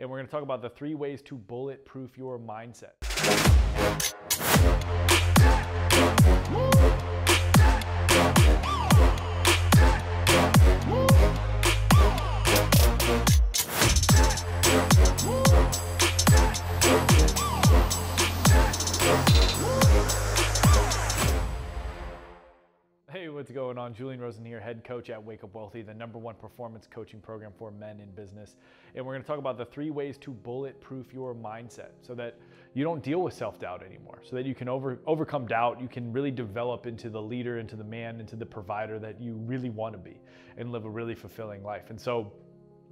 and we're going to talk about the three ways to bulletproof your mindset. Hey, what's going on? Julian Rosen here, head coach at Wake Up Wealthy, the number one performance coaching program for men in business. And we're going to talk about the three ways to bulletproof your mindset so that you don't deal with self doubt anymore, so that you can over, overcome doubt. You can really develop into the leader, into the man, into the provider that you really want to be and live a really fulfilling life. And so,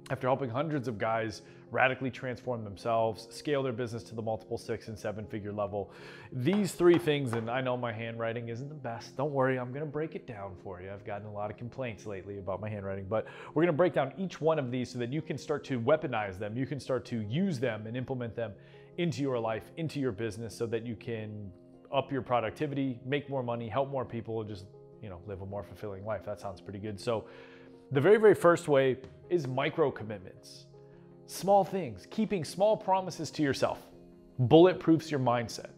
after helping hundreds of guys radically transform themselves, scale their business to the multiple six and seven figure level. These three things, and I know my handwriting isn't the best. Don't worry, I'm gonna break it down for you. I've gotten a lot of complaints lately about my handwriting, but we're gonna break down each one of these so that you can start to weaponize them. You can start to use them and implement them into your life, into your business, so that you can up your productivity, make more money, help more people, and just you know, live a more fulfilling life. That sounds pretty good. So the very, very first way is micro commitments. Small things, keeping small promises to yourself, bulletproofs your mindset.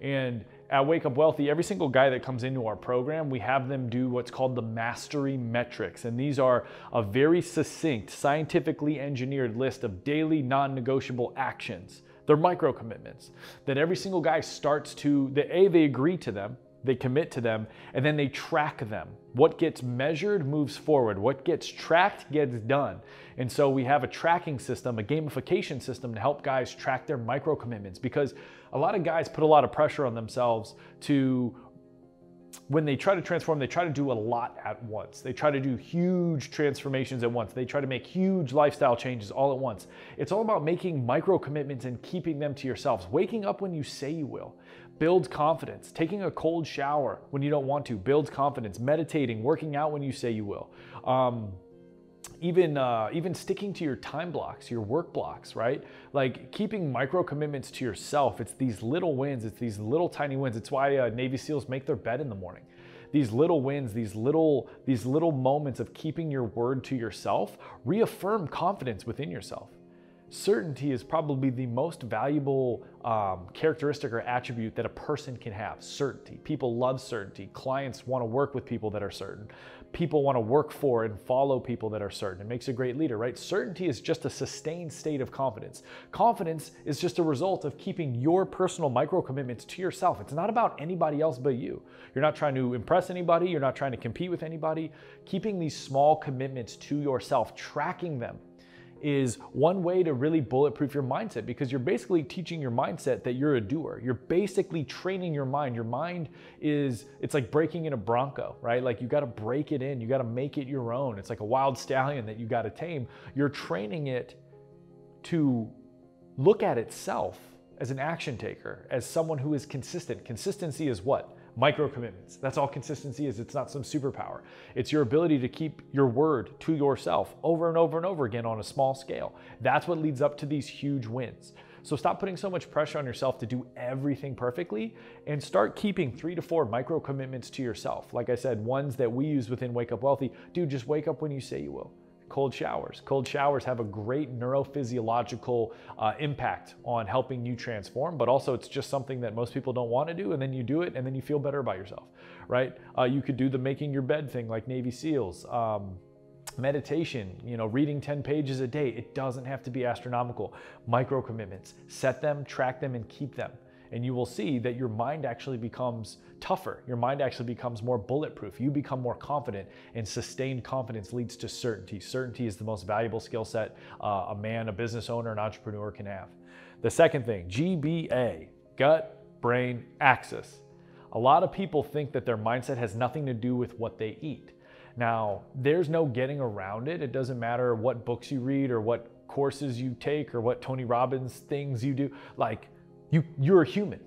And at Wake Up Wealthy, every single guy that comes into our program, we have them do what's called the mastery metrics. And these are a very succinct, scientifically engineered list of daily non negotiable actions. They're micro commitments that every single guy starts to, that A, they agree to them, they commit to them, and then they track them. What gets measured moves forward. What gets tracked gets done. And so we have a tracking system, a gamification system to help guys track their micro commitments because a lot of guys put a lot of pressure on themselves to when they try to transform, they try to do a lot at once. They try to do huge transformations at once. They try to make huge lifestyle changes all at once. It's all about making micro commitments and keeping them to yourselves. Waking up when you say you will builds confidence. Taking a cold shower when you don't want to builds confidence. Meditating, working out when you say you will. Um, even uh, even sticking to your time blocks, your work blocks, right? Like keeping micro commitments to yourself. It's these little wins. It's these little tiny wins. It's why uh, Navy SEALs make their bed in the morning. These little wins, these little these little moments of keeping your word to yourself, reaffirm confidence within yourself certainty is probably the most valuable um, characteristic or attribute that a person can have certainty. People love certainty. Clients want to work with people that are certain. People want to work for and follow people that are certain. It makes a great leader right? Certainty is just a sustained state of confidence. Confidence is just a result of keeping your personal micro commitments to yourself. It's not about anybody else but you. You're not trying to impress anybody. You're not trying to compete with anybody. Keeping these small commitments to yourself tracking them is one way to really bulletproof your mindset because you're basically teaching your mindset that you're a doer. You're basically training your mind. Your mind is, it's like breaking in a Bronco, right? Like you got to break it in, you got to make it your own. It's like a wild stallion that you got to tame. You're training it to look at itself as an action taker, as someone who is consistent. Consistency is what? Micro commitments. That's all consistency is. It's not some superpower. It's your ability to keep your word to yourself over and over and over again on a small scale. That's what leads up to these huge wins. So stop putting so much pressure on yourself to do everything perfectly and start keeping three to four micro commitments to yourself. Like I said, ones that we use within Wake Up Wealthy. Dude, just wake up when you say you will cold showers. Cold showers have a great neurophysiological uh, impact on helping you transform, but also it's just something that most people don't want to do, and then you do it, and then you feel better about yourself, right? Uh, you could do the making your bed thing like Navy SEALs. Um, meditation, you know, reading 10 pages a day. It doesn't have to be astronomical. Micro commitments. Set them, track them, and keep them and you will see that your mind actually becomes tougher. Your mind actually becomes more bulletproof. You become more confident, and sustained confidence leads to certainty. Certainty is the most valuable skill set uh, a man, a business owner, an entrepreneur can have. The second thing, GBA, gut brain axis. A lot of people think that their mindset has nothing to do with what they eat. Now, there's no getting around it. It doesn't matter what books you read or what courses you take or what Tony Robbins things you do. Like, you, you're a human.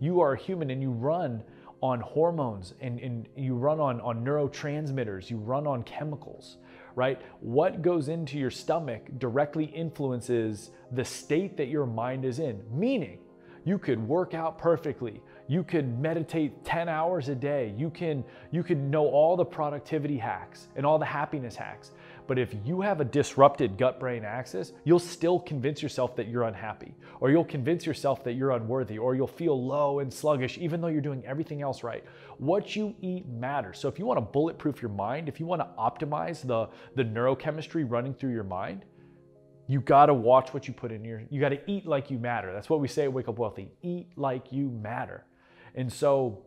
You are a human and you run on hormones and, and you run on, on neurotransmitters, you run on chemicals, right? What goes into your stomach directly influences the state that your mind is in. Meaning, you could work out perfectly, you could meditate 10 hours a day, you can, you can know all the productivity hacks and all the happiness hacks. But if you have a disrupted gut brain axis, you'll still convince yourself that you're unhappy, or you'll convince yourself that you're unworthy, or you'll feel low and sluggish, even though you're doing everything else right. What you eat matters. So if you want to bulletproof your mind, if you want to optimize the, the neurochemistry running through your mind, you got to watch what you put in your, you got to eat like you matter. That's what we say at Wake Up Wealthy eat like you matter. And so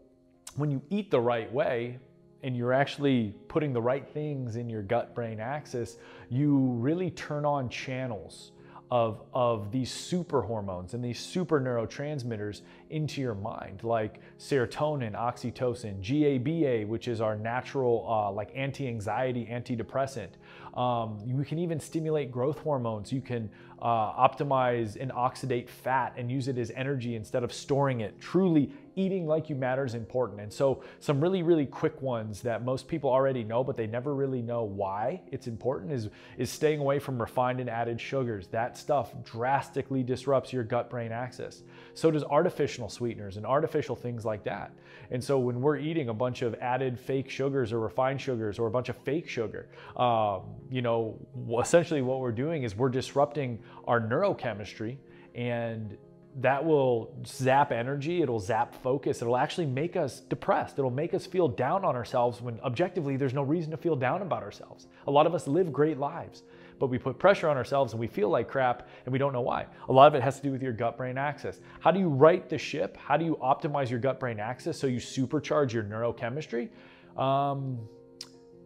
when you eat the right way, and you're actually putting the right things in your gut brain axis, you really turn on channels of, of these super hormones and these super neurotransmitters into your mind, like serotonin, oxytocin, GABA, which is our natural uh, like anti-anxiety antidepressant. Um, you can even stimulate growth hormones. You can uh, optimize and oxidate fat and use it as energy instead of storing it. Truly eating like you matter is important. And so some really, really quick ones that most people already know, but they never really know why it's important is, is staying away from refined and added sugars. That stuff drastically disrupts your gut brain axis. So does artificial sweeteners and artificial things like that. And so when we're eating a bunch of added fake sugars or refined sugars or a bunch of fake sugar, um, you know, essentially what we're doing is we're disrupting our neurochemistry and that will zap energy, it'll zap focus, it'll actually make us depressed. It'll make us feel down on ourselves when objectively there's no reason to feel down about ourselves. A lot of us live great lives, but we put pressure on ourselves and we feel like crap and we don't know why. A lot of it has to do with your gut brain axis. How do you right the ship? How do you optimize your gut brain axis so you supercharge your neurochemistry? Um,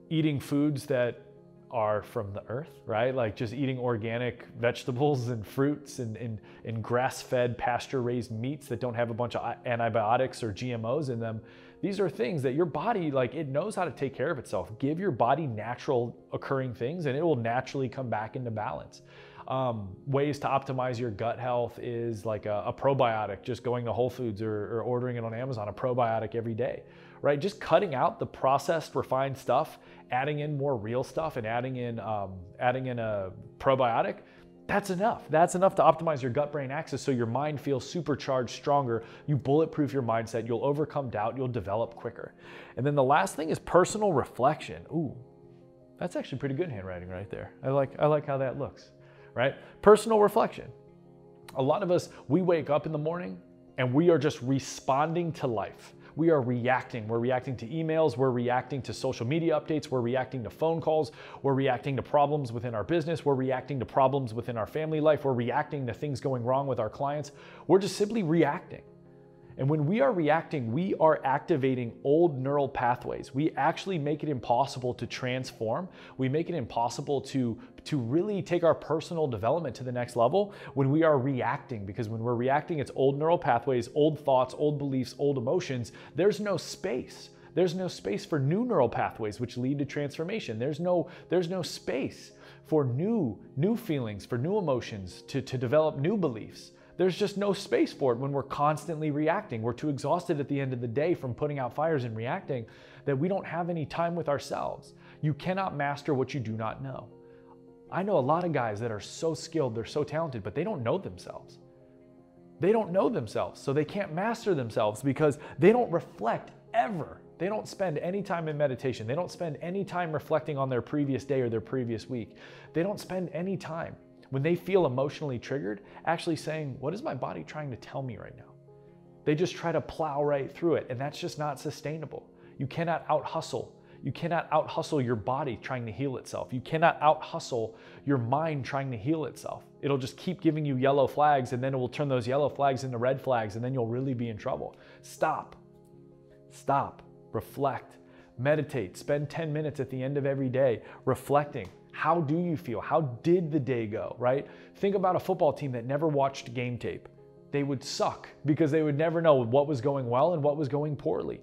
eating foods that are from the earth, right? Like just eating organic vegetables and fruits and, and, and grass fed, pasture raised meats that don't have a bunch of antibiotics or GMOs in them. These are things that your body, like it knows how to take care of itself. Give your body natural occurring things and it will naturally come back into balance. Um, ways to optimize your gut health is like a, a probiotic, just going to Whole Foods or, or ordering it on Amazon, a probiotic every day right? Just cutting out the processed, refined stuff, adding in more real stuff, and adding in um, adding in a probiotic. That's enough. That's enough to optimize your gut brain axis so your mind feels supercharged, stronger. You bulletproof your mindset. You'll overcome doubt. You'll develop quicker. And then the last thing is personal reflection. Ooh, that's actually pretty good handwriting right there. I like, I like how that looks, right? Personal reflection. A lot of us, we wake up in the morning and we are just responding to life we are reacting. We're reacting to emails, we're reacting to social media updates, we're reacting to phone calls, we're reacting to problems within our business, we're reacting to problems within our family life, we're reacting to things going wrong with our clients. We're just simply reacting. And when we are reacting, we are activating old neural pathways. We actually make it impossible to transform. We make it impossible to, to really take our personal development to the next level when we are reacting. Because when we're reacting, it's old neural pathways, old thoughts, old beliefs, old emotions. There's no space. There's no space for new neural pathways which lead to transformation. There's no, there's no space for new, new feelings, for new emotions, to, to develop new beliefs. There's just no space for it when we're constantly reacting. We're too exhausted at the end of the day from putting out fires and reacting that we don't have any time with ourselves. You cannot master what you do not know. I know a lot of guys that are so skilled, they're so talented, but they don't know themselves. They don't know themselves, so they can't master themselves because they don't reflect ever. They don't spend any time in meditation. They don't spend any time reflecting on their previous day or their previous week. They don't spend any time when they feel emotionally triggered, actually saying, What is my body trying to tell me right now? They just try to plow right through it, and that's just not sustainable. You cannot out hustle. You cannot out hustle your body trying to heal itself. You cannot out hustle your mind trying to heal itself. It'll just keep giving you yellow flags, and then it will turn those yellow flags into red flags, and then you'll really be in trouble. Stop. Stop. Reflect. Meditate. Spend 10 minutes at the end of every day reflecting how do you feel? How did the day go, right? Think about a football team that never watched game tape. They would suck because they would never know what was going well and what was going poorly.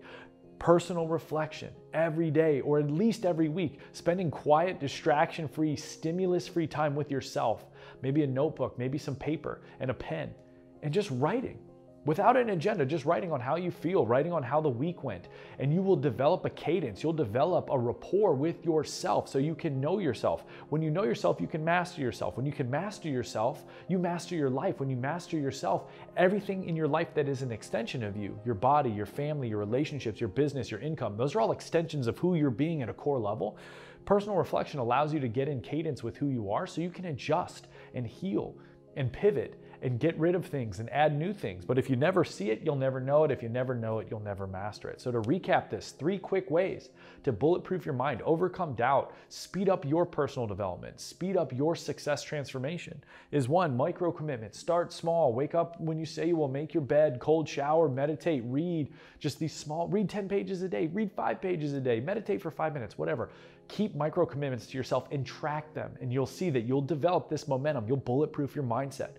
Personal reflection every day or at least every week, spending quiet, distraction free, stimulus free time with yourself. Maybe a notebook, maybe some paper and a pen, and just writing without an agenda, just writing on how you feel, writing on how the week went. And you will develop a cadence, you'll develop a rapport with yourself so you can know yourself. When you know yourself, you can master yourself. When you can master yourself, you master your life. When you master yourself, everything in your life that is an extension of you your body, your family, your relationships, your business, your income those are all extensions of who you're being at a core level Personal reflection allows you to get in cadence with who you are so you can adjust and heal and pivot and get rid of things and add new things. But if you never see it, you'll never know it. If you never know it, you'll never master it. So, to recap this, three quick ways to bulletproof your mind, overcome doubt, speed up your personal development, speed up your success transformation is one, micro commitment. Start small. Wake up when you say you will, make your bed, cold shower, meditate, read just these small, read 10 pages a day, read five pages a day, meditate for five minutes, whatever. Keep micro commitments to yourself and track them, and you'll see that you'll develop this momentum. You'll bulletproof your mindset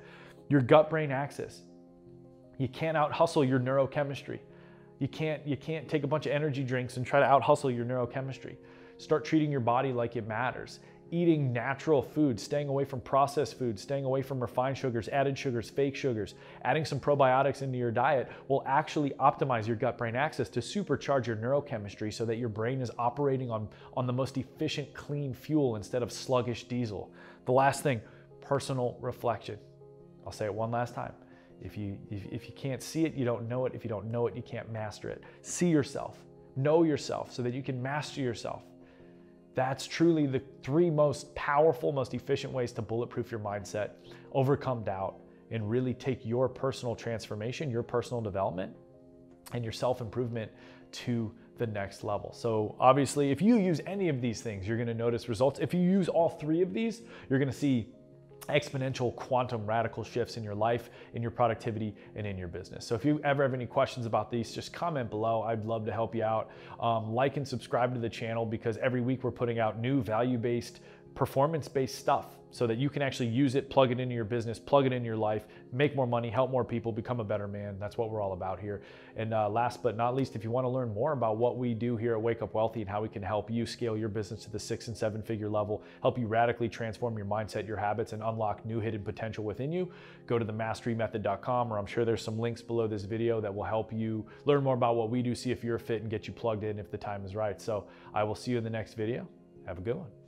your gut brain axis. You can't out hustle your neurochemistry. You can't, you can't take a bunch of energy drinks and try to out hustle your neurochemistry. Start treating your body like it matters. Eating natural food, staying away from processed foods, staying away from refined sugars, added sugars, fake sugars, adding some probiotics into your diet will actually optimize your gut brain axis to supercharge your neurochemistry so that your brain is operating on, on the most efficient, clean fuel instead of sluggish diesel. The last thing personal reflection. I'll say it one last time. If you, if, if you can't see it, you don't know it. If you don't know it, you can't master it. See yourself, know yourself so that you can master yourself. That's truly the three most powerful, most efficient ways to bulletproof your mindset, overcome doubt, and really take your personal transformation, your personal development, and your self improvement to the next level. So, obviously, if you use any of these things, you're gonna notice results. If you use all three of these, you're gonna see exponential quantum radical shifts in your life, in your productivity, and in your business. So if you ever have any questions about these, just comment below. I'd love to help you out. Um, like and subscribe to the channel because every week we're putting out new value-based performance-based stuff so that you can actually use it, plug it into your business, plug it into your life, make more money, help more people, become a better man. That's what we're all about here. And uh, last but not least, if you want to learn more about what we do here at Wake Up Wealthy and how we can help you scale your business to the six and seven figure level, help you radically transform your mindset, your habits, and unlock new hidden potential within you, go to themasterymethod.com, or I'm sure there's some links below this video that will help you learn more about what we do, see if you're a fit, and get you plugged in if the time is right. So I will see you in the next video. Have a good one.